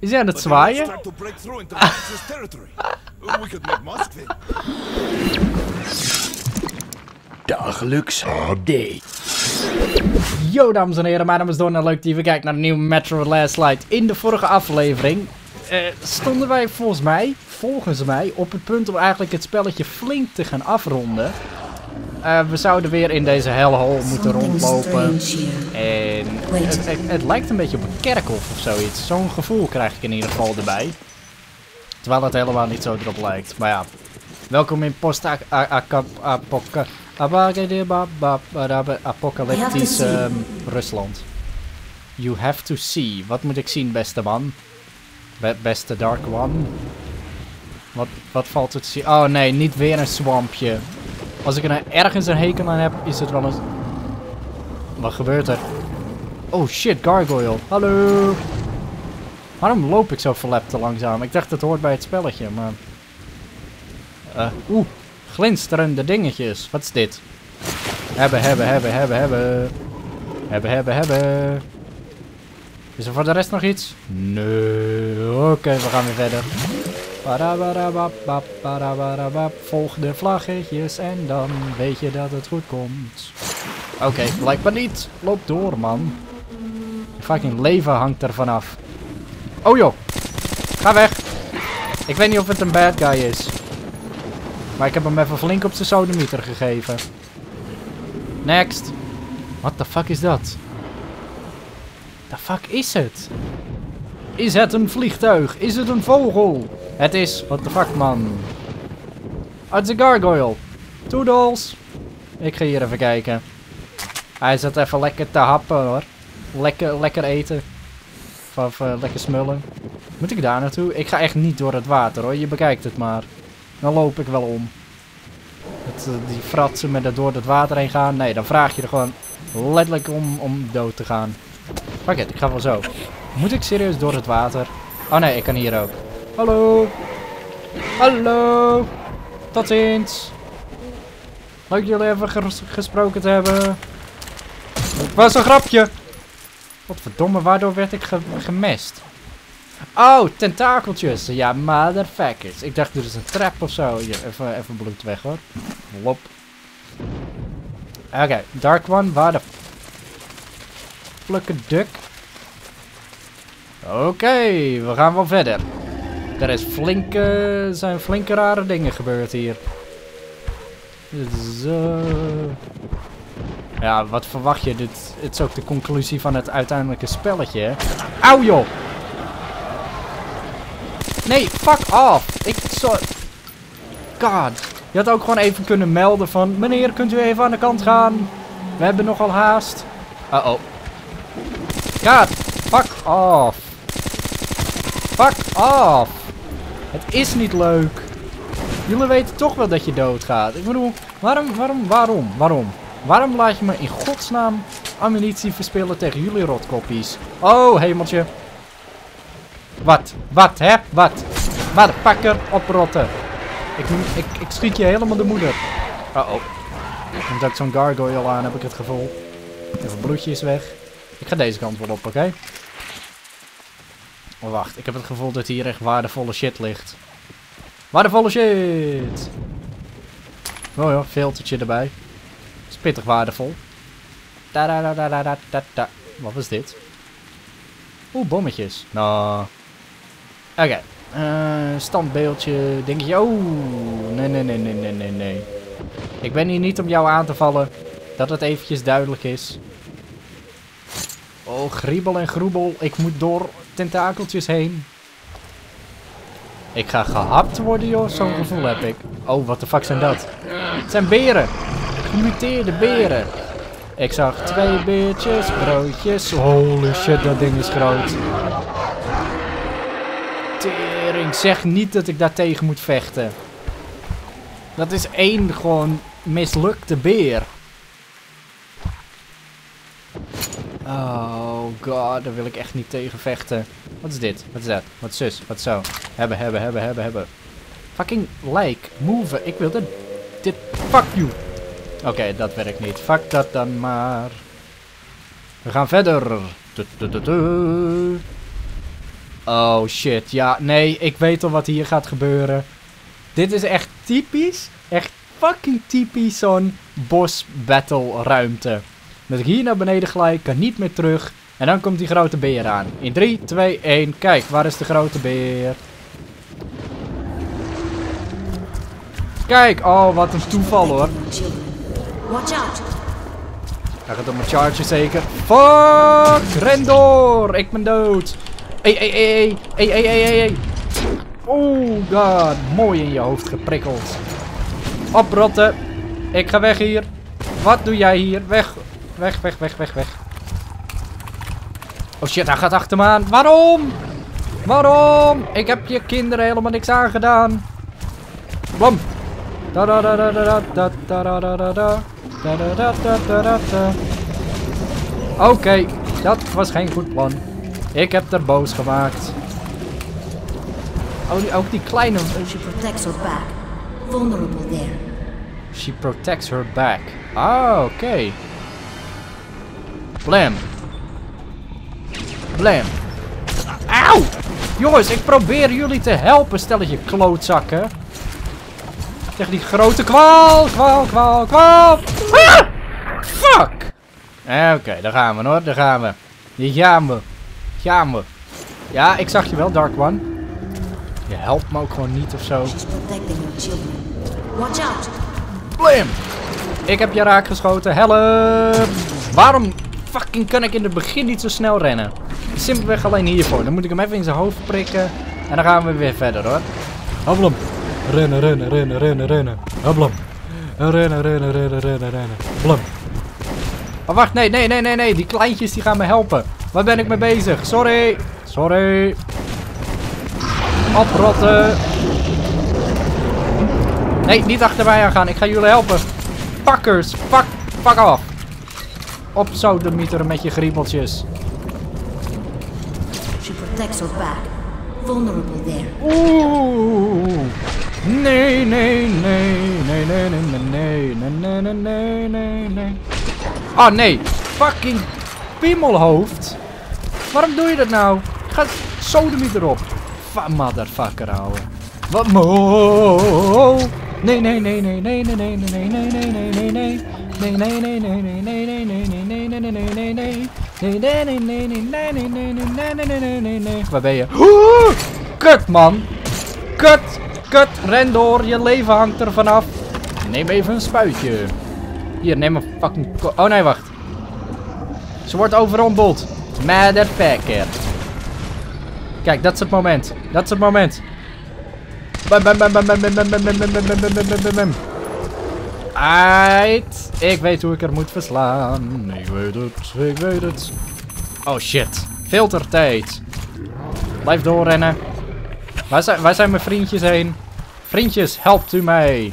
Is hij aan het zwaaien? Dagelijks update. Yo dames en heren, mijn naam is Don en leuk dat je weer kijkt naar de nieuwe Metro Last Light. In de vorige aflevering eh, stonden wij volgens mij, volgens mij, op het punt om eigenlijk het spelletje flink te gaan afronden. Eh, we zouden weer in deze hellhole moeten rondlopen. En het, het, het lijkt een beetje op een kerkhof of zoiets. Zo'n gevoel krijg ik in ieder geval erbij. Terwijl het helemaal niet zo erop lijkt. Maar ja, welkom in post-apocalyptisch ehm, Rusland. You have to see. Wat moet ik zien, beste man? Be- beste Dark One? Wat, wat valt er te zien? Oh nee, niet weer een swampje. Als ik er nou ergens een hekel aan heb, is het wel een... Wat gebeurt er? Oh shit, gargoyle. Hallo. Waarom loop ik zo verlept te langzaam? Ik dacht het hoort bij het spelletje, maar... Eh, oeh, glinsterende dingetjes. Wat is dit? Hebben, hebben, hebben, hebben, hebben. Hebben, hebben, hebben. Is er voor de rest nog iets? Nee. Oké, we gaan weer verder. Volg de vlaggetjes en dan weet je dat het goed komt. Oké, blijkbaar niet. Loop door, man. Fucking leven hangt er vanaf. Oh joh. Ga weg. Ik weet niet of het een bad guy is. Maar ik heb hem even flink op zijn sodemieter gegeven. Next. What the fuck is dat? The fuck is het? Is het een vliegtuig? Is het een vogel? Het is. What the fuck man? Is een gargoyle. Toodles. Ik ga hier even kijken. Hij zit even lekker te happen hoor. Lekker, lekker eten. Of, eh, lekker smullen. Moet ik daar naartoe? Ik ga echt niet door het water hoor. Je bekijkt het maar. Dan loop ik wel om. Het, eh, die fratsen met het door het water heen gaan. Nee, dan vraag je er gewoon letterlijk om, om dood te gaan. Fuck it, ik ga wel zo. Moet ik serieus door het water? Oh nee, ik kan hier ook. Hallo. Hallo. Tot ziens. Leuk jullie even ges- gesproken te hebben. Het was een grapje. Wat verdomme, waardoor werd ik ge gemest? Oh, tentakeltjes. Ja, motherfuckers. Ik dacht, dit is een trap of zo. Hier, even, even bloed weg hoor. Lop. Oké, Dark One, waar de... Flukke duk. Oké, we gaan wel verder. Er is flinke, zijn flinke rare dingen gebeurd hier. Zo. Ja, wat verwacht je? Dit, het is ook de conclusie van het uiteindelijke spelletje, hè? Auw, joh! Nee, fuck off! Ik zo... God. Je had ook gewoon even kunnen melden van... Meneer, kunt u even aan de kant gaan? We hebben nogal haast. Uh-oh. God, fuck off. Fuck off. Het is niet leuk. Jullie weten toch wel dat je doodgaat. Ik bedoel, waarom, waarom, waarom, waarom? Waarom laat je me in godsnaam ammunitie verspillen tegen jullie rotkoppies? Oh, hemeltje. Wat? Wat, hè? Wat? Motherfucker, oprotten. Ik, ik, ik schiet je helemaal de moeder. Uh-oh. Omdat ik zo'n gargoyle aan heb ik het gevoel. Even bloedje is weg. Ik ga deze kant wel op, oké? Wacht, ik heb het gevoel dat hier echt waardevolle shit ligt. Waardevolle shit! Oh ja, filtertje erbij. Is waardevol. Da da da da da da da. Wat was dit? Oeh, bommetjes. Nou. Oké. Eh, standbeeldje. Denk je. Oh. Nee, nee, nee, nee, nee, nee, nee. Ik ben hier niet om jou aan te vallen. Dat het eventjes duidelijk is. Oh, griebel en groebel. Ik moet door tentakeltjes heen. Ik ga gehapt worden, joh. Zo'n gevoel heb ik. Oh, wat de fuck zijn dat? Het zijn beren. Gemuteerde beren. Ik zag twee beertjes, broodjes. Holy shit, dat ding is groot. Tering, zeg niet dat ik daar tegen moet vechten. Dat is één gewoon mislukte beer. Oh god, daar wil ik echt niet tegen vechten. Wat is dit? Wat is dat? Wat zus? Wat zo? Hebben, hebben, hebben, hebben, hebben. Fucking like, move. Ik wil dat... Dit... Fuck you. Oké, dat werkt niet. Fuck dat dan maar. We gaan verder. Oh shit, ja, nee, ik weet al wat hier gaat gebeuren. Dit is echt typisch, echt fucking typisch zo'n boss battle ruimte. Dat ik hier naar beneden gelijk, kan niet meer terug. En dan komt die grote beer aan. In 3, 2, 1, kijk, waar is de grote beer? Kijk, oh, wat een toeval hoor. Hij gaat op mijn charger zeker. Fuck! Ren door! Ik ben dood. Ey, ey, ey, ey, ey, ey, ey. Oh god, mooi in je hoofd geprikkeld. Oprotten. Ik ga weg hier. Wat doe jij hier? Weg. Weg, weg, weg, weg, weg. Oh shit, hij gaat achter me aan. Waarom? Waarom? Ik heb je kinderen helemaal niks aangedaan. Blam. Oké, dat was geen goed plan. Ik heb er boos gemaakt. Oh, ook die kleine... She protects her back. Vulnerable there. She protects her back. Ah, oké. Blam. Blam. Auw! Jongens, ik probeer jullie te helpen, stelletje klootzakken. Tegen die grote kwaal, kwaal, kwaal, kwaal. Ah! Fuck! Eh, Oké, daar gaan we hoor, daar gaan we. Hier gaan we. Gaan we. Ja, ik zag je wel, Dark One. Je helpt me ook gewoon niet of zo. Blam! Ik heb je raak geschoten. Help! Waarom fucking kan ik in het begin niet zo snel rennen? Simpelweg alleen hiervoor. Dan moet ik hem even in zijn hoofd prikken. En dan gaan we weer verder hoor. Hablam. Rennen, rennen, rennen, rennen, rennen. Hablam. Rennen, rennen, rennen, rennen, rennen. Blam. Oh, wacht. Nee, nee, nee, nee, nee. Die kleintjes die gaan me helpen. Waar ben ik mee bezig? Sorry. Sorry. Oprotten. Nee, niet achter mij aan gaan. Ik ga jullie helpen. Pakkers. Pak. Pak af. Op zo de mieter met je griebeltjes. She protects her back. Vulnerable there. Oeh. Nee, nee, nee. Nee, nee, nee, nee, nee, nee, nee, nee, nee, nee. Oh nee. Fucking piemelhoofd. Waarom doe je dat nou? Ga sodemiet erop. Motherfucker houden. Wat mo? Nee, nee, nee, nee, nee, nee, nee, nee, nee, nee, nee, nee, nee. Nee, nee, nee, nee, nee, nee, nee, nee, nee, nee, nee, nee, nee, nee, nee. Nee, nee, nee, nee, nee, nee, nee, nee, nee, nee, nee, nee, nee, nee, nee. Waar ben je? Kut, man. Kut, kut. Ren door. Je leven hangt er vanaf. Neem even een spuitje. Hier, neem een fucking... Oh, nee, wacht. Ze wordt overrompeld. Motherfucker. Kijk, dat is het moment. Dat is het moment. Bam, bam, bam, bam, bam, bam, bam, bam, bam, bam, bam, Ik weet hoe ik er moet verslaan. Ik weet het, ik weet het. Oh shit. Filtertijd. Blijf doorrennen. Waar zijn, waar zijn mijn vriendjes heen? Vriendjes, helpt u mij.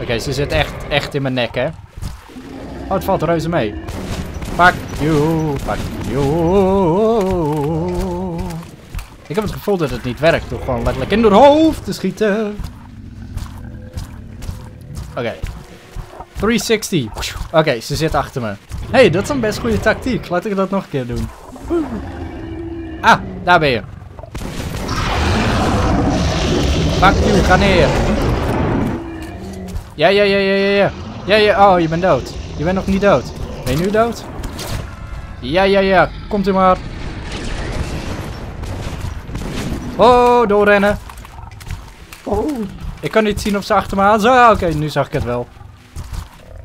Oké, ze zit echt, echt in mijn nek, hè. Oh, het valt reuze mee. Fuck you, fuck you. Ik heb het gevoel dat het niet werkt door gewoon letterlijk in haar hoofd te schieten. Oké. 360. Oké, ze zit achter me. hey, dat is een best goede tactiek. Laat ik dat nog een keer doen. Ah, daar ben je. Fuck you, ga neer. Ja, ja, ja, ja, ja, ja. Ja, ja, oh, je bent dood. Je bent nog niet dood. Ben je nu dood? Ja, ja, ja. Komt u maar. Oh, doorrennen. Oh. Ik kan niet zien of ze achter me aan. Ah, Oké, nu zag ik het wel.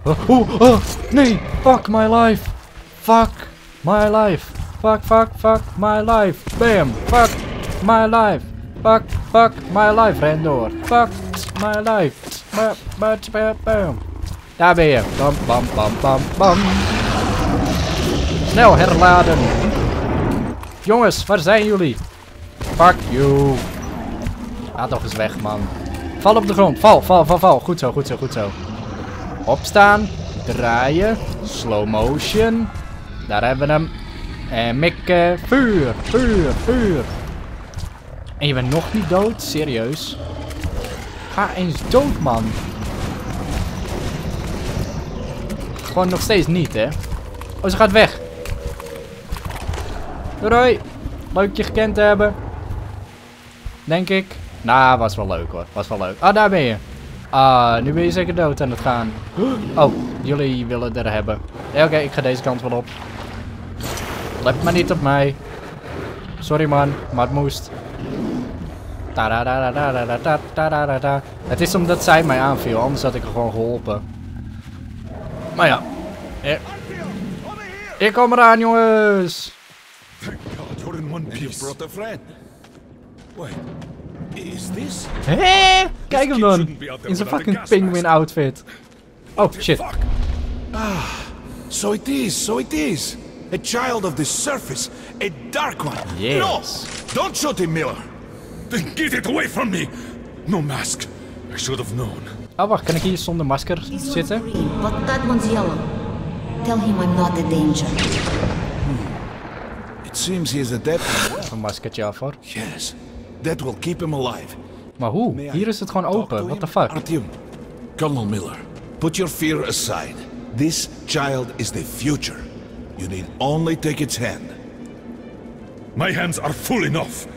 Oh, oh, oh, nee. Fuck my life. Fuck my life. Fuck, fuck, fuck my life. Bam. Fuck my life. Fuck, fuck my life. Ren door. Fuck my life. Bam, bam, bam, bam. Daar ben je. Bam, bam, bam, bam, bam. Snel herladen. Jongens, waar zijn jullie? Fuck you. Ga toch eens weg, man. Val op de grond. Val, val, val, val. Goed zo, goed zo, goed zo. Opstaan. Draaien. Slow motion. Daar hebben we hem. En mikken. Vuur, vuur, vuur. En je bent nog niet dood? Serieus? Ga eens dood, man. Gewoon nog steeds niet, hè? Oh, ze gaat weg. Doei. Leuk je gekend te hebben. Denk ik. Nou, was wel leuk hoor. Was wel leuk. Ah, daar ben je. Ah, nu ben je zeker dood aan het gaan. Oh, jullie willen er hebben. Ja, Oké, ik ga deze kant wel op. Let maar niet op mij. Sorry man, maar het moest. Het is omdat zij mij aanviel, anders had ik er gewoon geholpen. Maar ja. Eh. Ik, kom eraan, jongens! God, in Wait, is this? Hé, kijk hem dan. In zijn fucking penguin outfit. Oh, shit. Fuck. Ah, so it is, so it is. A child of the surface, a dark one. Yes. No, don't shoot him, Miller. Then get it away from me. No mask. I should have known. Oh, wacht, kan ik hier zonder masker This one's zitten? green, but that one's yellow. Tell him I'm not a danger. It seems he is a adept. Een maskertje af hoor. Yes, that will keep him alive. Maar hoe? May I Hier is het gewoon open. What the fuck? Artyom, Colonel Miller, put your fear aside. This child is the future. You need only take its hand. My hands are full enough.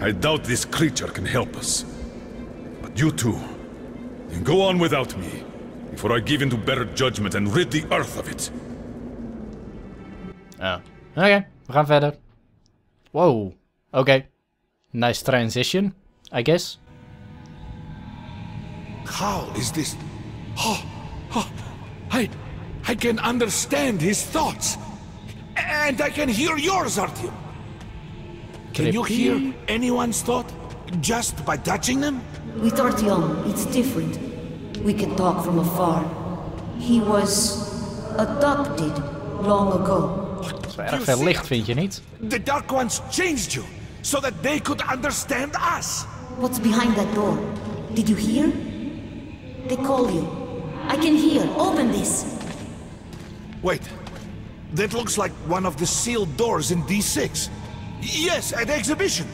I doubt this creature can help us. But you two, then go on without me, before I give in to better judgment and rid the earth of it. Ja. Oké, we gaan verder. Wow. Oké. Nice transition, I guess. How is this? Oh, oh, I, I can understand his thoughts. And I can hear yours, Artyom. Can you hear anyone's thought just by touching them? With Artyom, it's different. We can talk from afar. He was adopted long ago. Dat is wel erg veel licht, vind je niet? The Dark Ones changed you so that they could understand us. What's behind that door? Did you hear? They call you. I can hear. Open this. Wait, that looks like one of the sealed doors in D6. Yes, at the exhibition.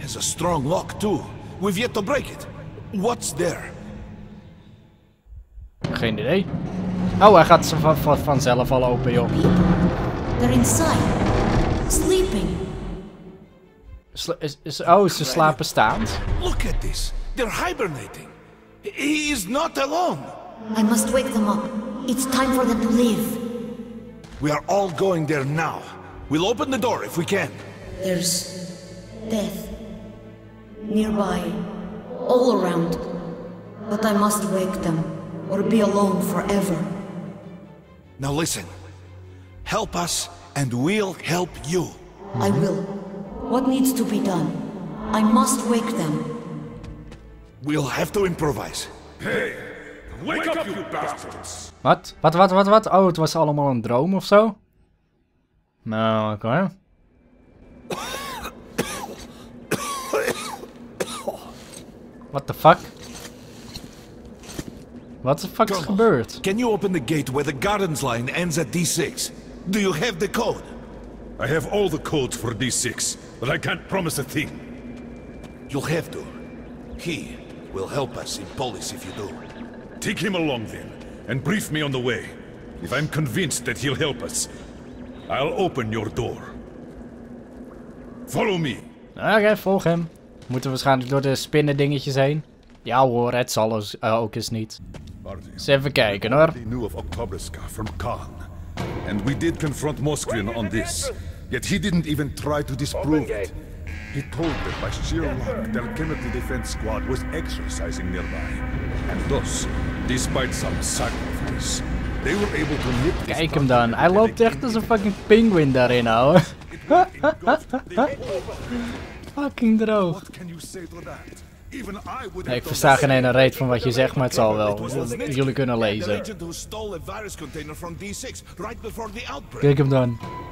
Has a strong lock too. We've yet to break it. What's there? Geen idee. Oh, hij gaat ze van, van, vanzelf al open, joh. They're inside. Sleeping. Sla- is, is, oh, ze slapen staand. Look at this. They're hibernating. He is not alone. I must wake them up. It's time for them to live. We are all going there now. We'll open the door if we can. There's death nearby, all around. But I must wake them, or be alone forever. Now listen. Help us, and we'll help you. I will. What needs to be done? I must wake them. We'll have to improvise. Hey, wake up, you bastards! Wat? Wat, wat, wat, wat? Oh, het was allemaal een droom of zo? Nou, oké. What the fuck? What the fuck is Colonel, gebeurd? Can you open the gate where the gardens line ends at D6? Do you have the code? I have all the codes for D6, but I can't promise a thing. You'll have to. He will help us in police if you do. Take him along then, and brief me on the way. If I'm convinced that he'll help us, I'll open your door. Follow me. Oké, volg hem. Moeten we waarschijnlijk door de spinnen dingetjes heen. Ja hoor, het zal eens- eh, ook eens niet. Eens even kijken hoor. Knew of from Khan. And we did confront Moskvin on this. Yet he didn't even try to disprove it. He told that by sheer luck, their chemical defense squad was exercising nearby. And thus, despite some sacrifice, they were able to nip this Kijk hem dan. Hij loopt echt als een fucking penguin daarin, ouwe. fucking droog. Nee, ik versta geen ene reet van wat je zegt, maar het zal wel. Jullie kunnen lezen. agent who stole a virus container from D6 right before the outbreak. Kijk hem dan.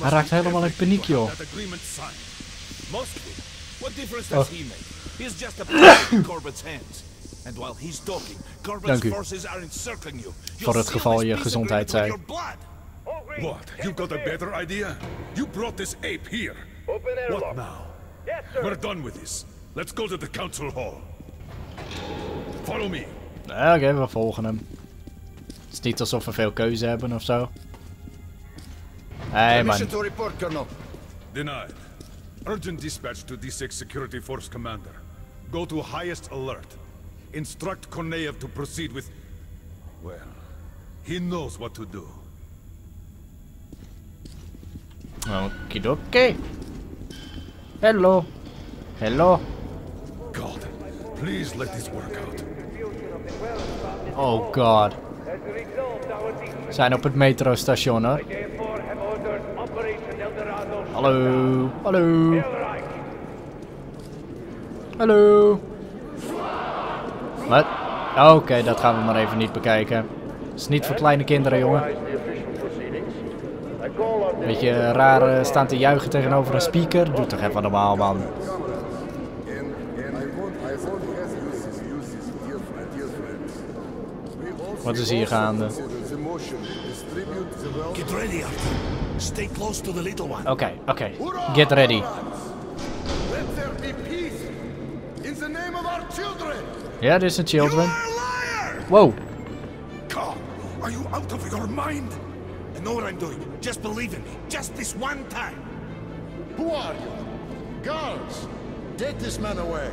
Hij raakt helemaal in paniek, joh. Oh. does he make? He's just a puppet in Corbett's hands. And while he's talking, Corbett's Dank u. forces are encircling you. You'll Voor het geval je gezondheid zei. What? You got a better idea? You brought this ape here. Open airlock. What now? Yes, sir. We're done with this. Let's go to the council hall. Follow me. Oké, we volgen hem. Het is niet alsof we veel keuze hebben of zo. Hé hey, man. to report, Colonel. Denied. Urgent dispatch to D6 Security Force Commander. Go to highest alert. Instruct Korneev to proceed with... Well, he knows what to do. Okidoki. Hello. Hello. God, please let this work out. Oh god. As a result, our team We zijn op het metrostation hoor. Hallo. Hallo. Hallo. Wat? Oké, dat gaan we maar even niet bekijken. Het is niet voor kleine kinderen, jongen. Beetje raar eh, staan te juichen tegenover een speaker. Doe toch even normaal, man. Wat is hier gaande? Consider motion, distribute the wealth. Get ready, Arthur. Stay close to the little one. Okay, oké. Get ready. Let there be peace in the name of our children. Ja, dit is een You children. are a liar! Wow. God, are you out of your mind? I know what I'm doing. Just believe in me. Just this one time. Who are you? Guards, take this man away.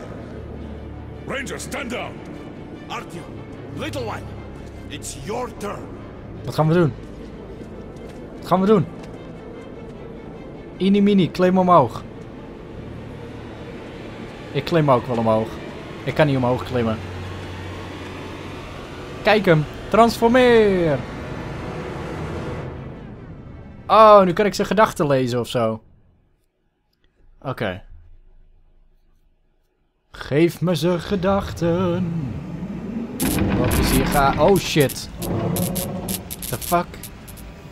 Ranger, stand down! Artyom, little one, it's your turn. Wat gaan we doen? Wat gaan we doen? Ini mini, klim omhoog. Ik klim ook wel omhoog. Ik kan niet omhoog klimmen. Kijk hem, transformeer! Oh, nu kan ik zijn gedachten lezen of zo. Oké. Geef me zijn gedachten. Wat is hier ga? Oh shit. The fuck?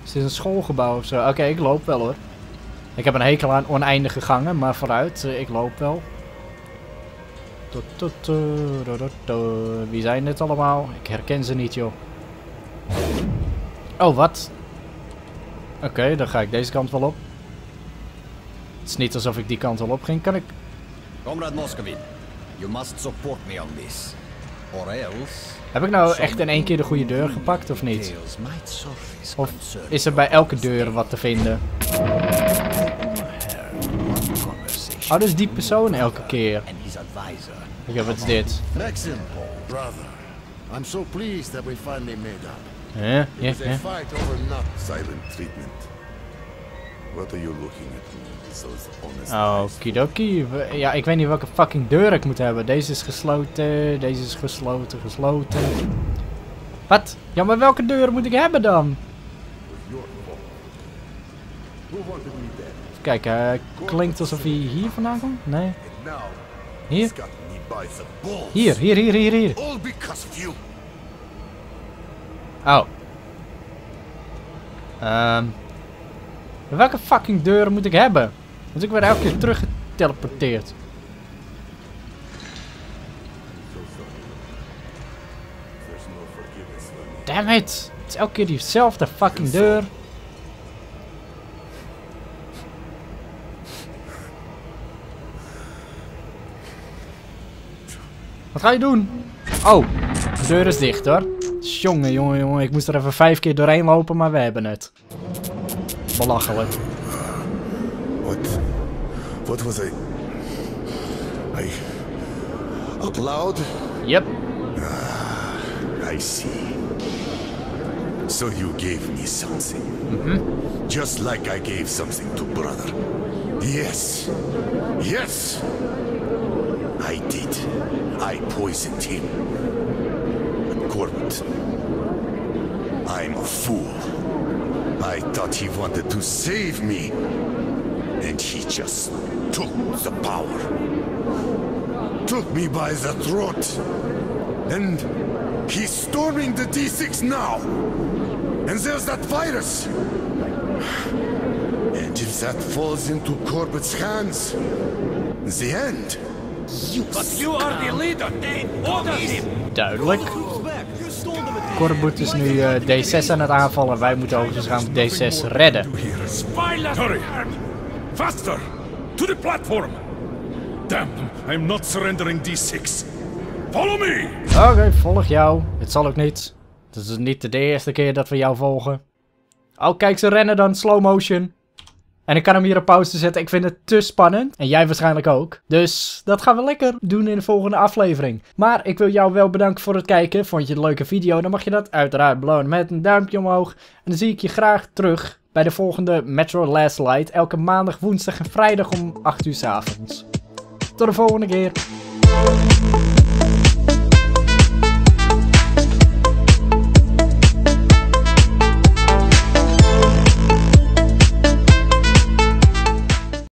Is dit een schoolgebouw of zo? Oké, ik loop wel hoor. Ik heb een hekel aan oneindige gangen, maar vooruit, eh, ik loop wel. Wie zijn dit allemaal? Ik herken ze niet, joh. Oh, wat? Oké, dan ga ik deze kant wel op. Het is niet alsof ik die kant al op ging. Kan ik... Comrade Moscovin, you must support me on this. Or else, Heb ik nou echt in één keer de goede deur gepakt of niet? Of is er bij elke deur wat te vinden? Oh, dus die persoon elke keer. Oké, wat is dit? Maxim, brother, I'm so pleased that we finally made up. Ja, ja, silent treatment. What are you looking at me with those honest eyes? Okidoki. We- Ja, ik weet niet welke fucking deur ik moet hebben. Deze is gesloten, deze is gesloten, gesloten. Wat? Ja, maar welke deur moet ik hebben dan? Kijk, eh, klinkt alsof hij hier vandaan komt? Nee. Hier? Hier, hier, hier, hier, hier. Oh. Ehm. Welke fucking deur moet ik hebben? Want ik word elke keer teruggeteleporteerd. Damn it! Het is elke keer diezelfde fucking deur. Wat ga je doen? Oh, de deur is dicht hoor. Jongen, jongen, jongen. Ik moest er even vijf keer doorheen lopen, maar we hebben het. Belachelijk. What? What was I? I. Out loud? Yep. Ah, I see. So you gave me something. Mm-hmm. Just like I gave something to brother. Yes. Yes. I did. I poisoned him. But Corbett. I'm a fool. I thought he wanted to save me. And he just took the power. Took me by the throat. And he's storming the D6 now. And there's that virus. And If that falls into Corbett's hands, the end. But you are the leader. They Order him. Duidelijk. Corbut is nu eh, D6 aan het aanvallen. Wij moeten overigens gaan D6 redden. Hurry! Faster! To the platform! Damn, I'm not surrendering D6. Follow me! Oké, volg jou. Het zal ook niet. Het is niet de eerste keer dat we jou volgen. Oh, kijk, ze rennen dan slow motion. En ik kan hem hier op pauze zetten. Ik vind het te spannend. En jij waarschijnlijk ook. Dus dat gaan we lekker doen in de volgende aflevering. Maar ik wil jou wel bedanken voor het kijken. Vond je een leuke video? Dan mag je dat uiteraard belonen met een duimpje omhoog. En dan zie ik je graag terug bij de volgende Metro Last Light. Elke maandag, woensdag en vrijdag om 8 uur s avonds. Tot de volgende keer.